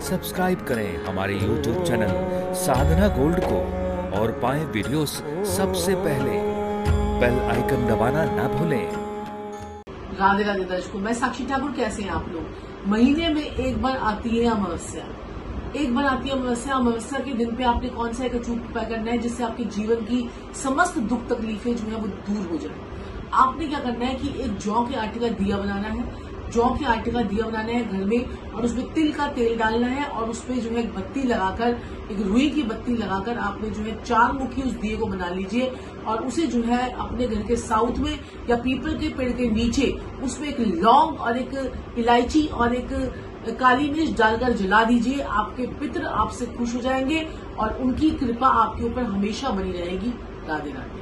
Subscribe करें हमारे YouTube channel साधना gold को और पाएँ वीडियोस सबसे पहले। बेल आइकन दबाना ना भूलें। राधे राधे दर्शकों, मैं साक्षी ठाकुर, कैसे हैं आप लोग? महीने में एक बार आती है अमावस्या। एक बार आती है अमावस्या अमावस्या के दिन पे आपने कौन सा एक अचूक उपाय करना है जिससे आपके जीवन की समस्त दुख तकलीफें जो है वो दूर हो जाए? आपने क्या करना है कि एक जौ के आटे का दिया बनाना है जौ के आटे का दिया बनाना है घर में और उसमें तिल का तेल डालना है और उसमें जो है बत्ती लगाकर, एक रुई की बत्ती लगाकर आपने जो है चार मुखी उस दिए को बना लीजिए और उसे जो है अपने घर के साउथ में या पीपल के पेड़ के नीचे उसमें एक लौंग और एक इलायची और एक काली मिर्च डालकर जला दीजिए। आपके पित्र आपसे खुश हो जाएँगे और उनकी कृपा आपके ऊपर हमेशा बनी रहेगी। राधे राधे।